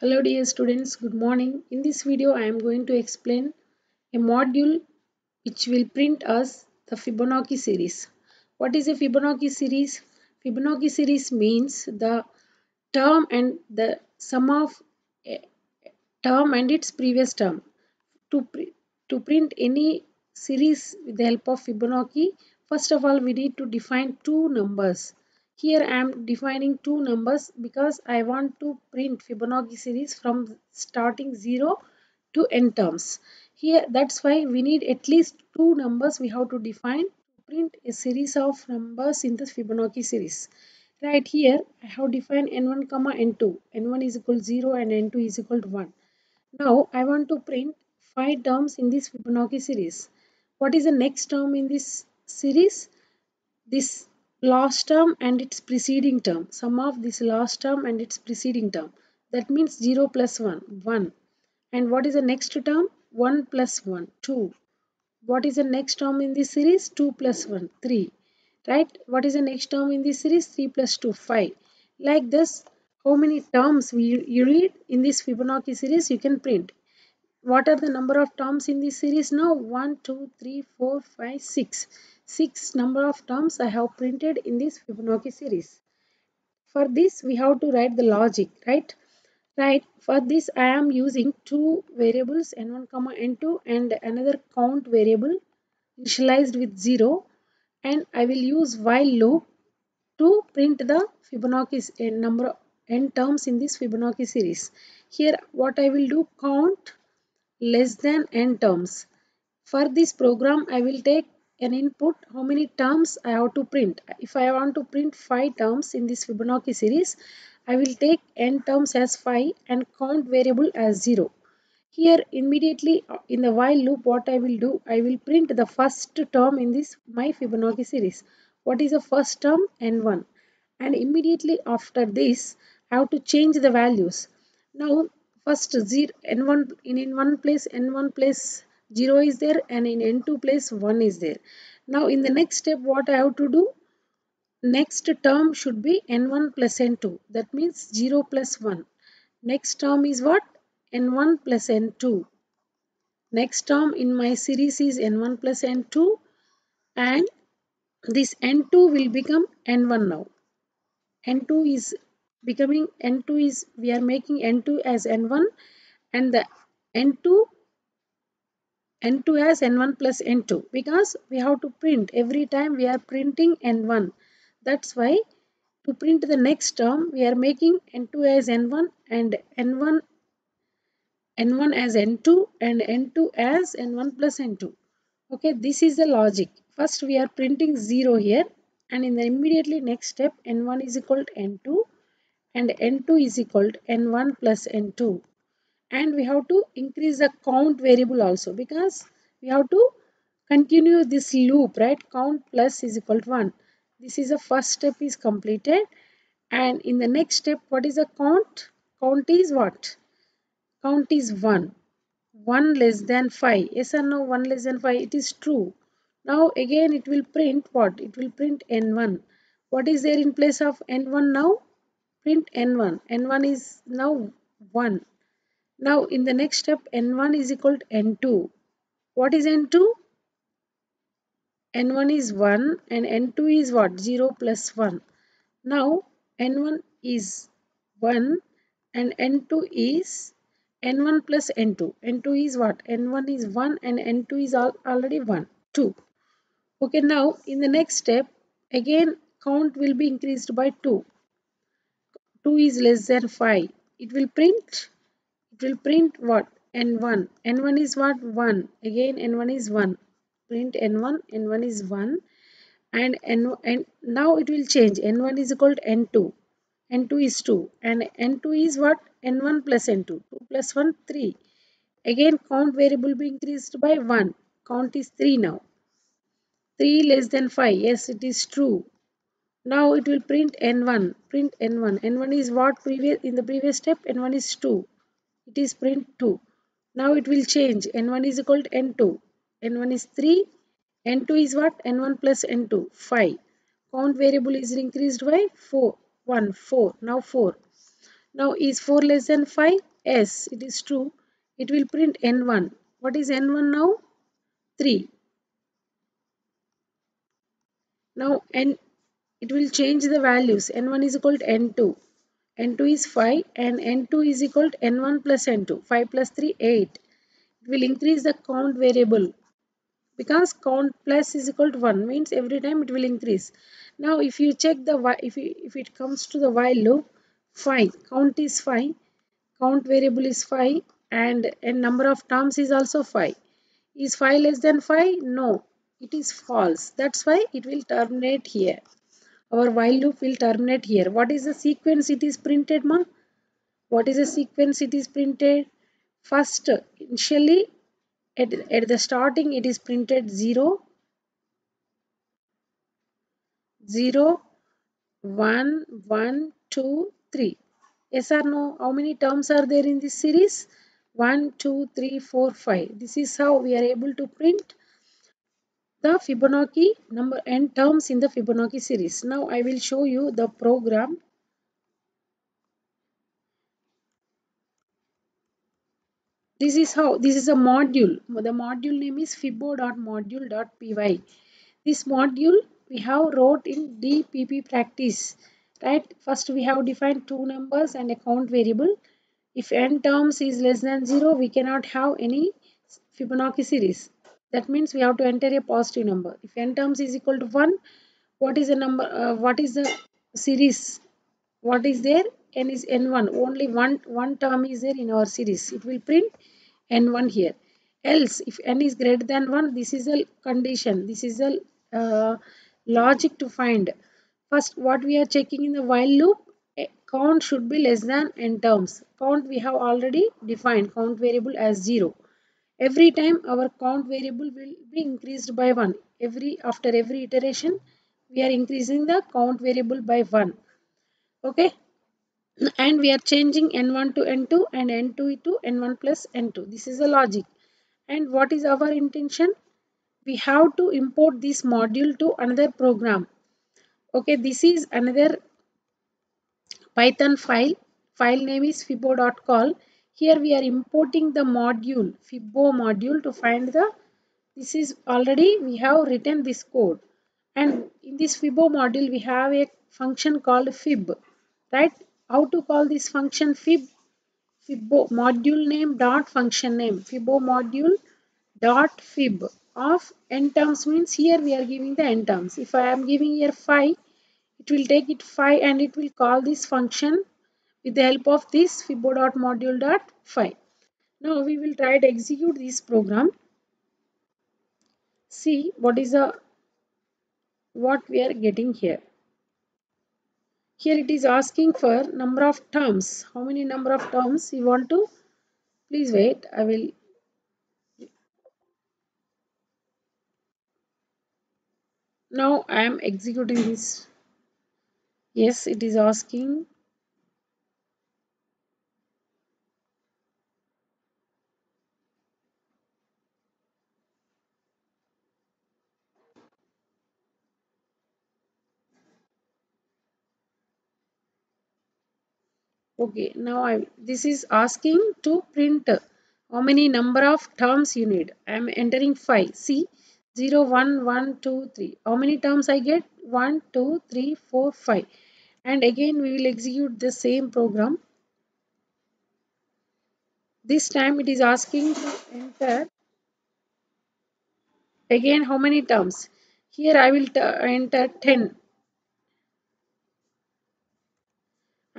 Hello dear students, good morning. In this video I am going to explain a module which will print us the Fibonacci series. What is a Fibonacci series? Fibonacci series means the term and the sum of term and its previous term. To, to print any series with the help of Fibonacci, first of all we need to define two numbers here I am defining two numbers because I want to print Fibonacci series from starting 0 to n terms. Here that's why we need at least two numbers we have to define to print a series of numbers in the Fibonacci series. Right here I have defined n1 comma n2. n1 is equal to 0 and n2 is equal to 1. Now I want to print 5 terms in this Fibonacci series. What is the next term in this series? This last term and its preceding term. Sum of this last term and its preceding term. That means 0 plus 1 1 and what is the next term? 1 plus 1 2 what is the next term in this series? 2 plus 1 3 right? What is the next term in this series? 3 plus 2 5 like this how many terms we you read in this Fibonacci series you can print. What are the number of terms in this series now? 1 2 3 4 5 6 6 number of terms I have printed in this Fibonacci series. For this we have to write the logic, right? Right, for this I am using two variables n1 comma n2 and another count variable initialized with 0 and I will use while loop to print the Fibonacci n number n terms in this Fibonacci series. Here what I will do count less than n terms. For this program I will take an input how many terms I have to print. If I want to print 5 terms in this Fibonacci series, I will take n terms as 5 and count variable as 0. Here immediately uh, in the while loop what I will do, I will print the first term in this my Fibonacci series. What is the first term? n1 and immediately after this I have to change the values. Now first 0 n1 in, in one place n1 place 0 is there and in n2 place 1 is there. Now in the next step what I have to do? Next term should be n1 plus n2 that means 0 plus 1. Next term is what? n1 plus n2. Next term in my series is n1 plus n2 and this n2 will become n1 now. n2 is becoming n2 is we are making n2 as n1 and the n2 n2 as n1 plus n2 because we have to print. Every time we are printing n1 that's why to print the next term we are making n2 as n1 and n1 n1 as n2 and n2 as n1 plus n2 okay this is the logic. First we are printing 0 here and in the immediately next step n1 is equal to n2 and n2 is equal to n1 plus n2 and we have to increase the count variable also because we have to continue this loop right? Count plus is equal to 1 this is the first step is completed. And in the next step what is the count? Count is what? Count is 1 1 less than 5 yes or no? 1 less than 5 it is true. Now again it will print what? It will print n1 what is there in place of n1 now? Print n1 n1 is now 1 now in the next step n1 is equal to n2. What is n2? n1 is 1 and n2 is what? 0 plus 1. Now n1 is 1 and n2 is n1 plus n2. n2 is what? n1 is 1 and n2 is al already 1. 2. Okay now in the next step again count will be increased by 2. 2 is less than 5. It will print will print what? N1 n1 is what? 1 again n1 is 1 print n1 n1 is 1 and n and now it will change. N1 is equal to n2 n2 is 2 and n2 is what? N1 plus n2 2 plus 1 3 again count variable be increased by 1 count is 3 now. 3 less than 5 yes it is true. Now it will print n1 print n1 n1 is what? Previous in the previous step n1 is 2 it is print 2 now it will change n1 is equal to n2 n1 is 3 n2 is what n1 plus n2 5 count variable is increased by 4 1 4 now 4 Now is 4 less than 5? Yes, it is true. It will print N1. What is N1 now? 3. Now N it will change the values. N1 is equal to N2. N2 is 5 and N2 is equal to N1 plus N2. 5 plus 3, 8. It will increase the count variable because count plus is equal to 1 means every time it will increase. Now if you check the if, you, if it comes to the while loop 5 count is 5 count variable is 5 and, and number of terms is also 5. Is 5 less than 5? No, it is false. That's why it will terminate here. Our while loop will terminate here. What is the sequence it is printed, ma? What is the sequence it is printed? First, initially, at, at the starting, it is printed 0, 0, 1, 1, 2, 3. Yes or no? How many terms are there in this series? 1, 2, 3, 4, 5. This is how we are able to print the Fibonacci number n terms in the Fibonacci series. Now I will show you the program. This is how, this is a module. The module name is fibo.module.py. This module we have wrote in DPP practice right first we have defined two numbers and a count variable if n terms is less than 0 we cannot have any Fibonacci series that means we have to enter a positive number. If n terms is equal to 1 what is the number uh, what is the series? What is there? N is n1 only one one term is there in our series. It will print n1 here. Else if n is greater than 1 this is a condition. This is a uh, logic to find. First, what we are checking in the while loop, count should be less than n terms. Count we have already defined. Count variable as 0. Every time our count variable will be increased by 1. Every After every iteration, we are increasing the count variable by 1. Okay. And we are changing n1 to n2 and n2 to n1 plus n2. This is the logic. And what is our intention? We have to import this module to another program okay this is another python file file name is fibo.col here we are importing the module fibo module to find the this is already we have written this code. And in this fibo module we have a function called fib right? How to call this function fib? Fibo module name dot function name. Fibo module dot fib of n terms means here we are giving the n terms. If i am giving here 5 it will take it 5 and it will call this function with the help of this fibo.module.5 now we will try to execute this program. See what is the what we are getting here. Here it is asking for number of terms. How many number of terms you want to? Please wait. I will now I am executing this. Yes it is asking okay now I this is asking to print how many number of terms you need. I am entering 5 see 0 1 1 2 3 how many terms I get? 1 2 3 4 5 and again we will execute the same program. This time it is asking to enter again how many terms? Here I will enter 10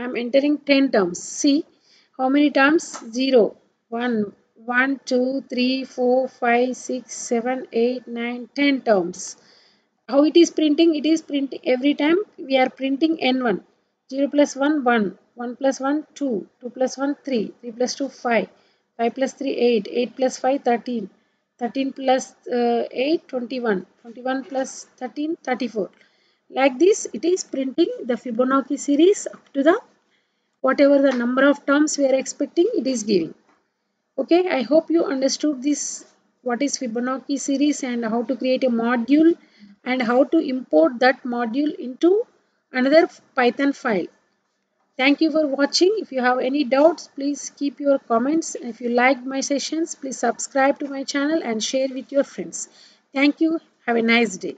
I am entering 10 terms. See how many terms? 0 1 1 2 3 4 5 6 7 8 9 10 terms. How it is printing? It is printing every time we are printing n1 0 plus 1 1 1 plus 1 2 2 plus 1 3 3 plus 2 5 5 plus 3 8 8 plus 5 13 13 plus, uh, 8 21 21 plus 13 34 like this it is printing the Fibonacci series up to the whatever the number of terms we are expecting it is giving okay I hope you understood this what is Fibonacci series and how to create a module and how to import that module into another Python file. Thank you for watching. If you have any doubts, please keep your comments. If you liked my sessions, please subscribe to my channel and share with your friends. Thank you. Have a nice day.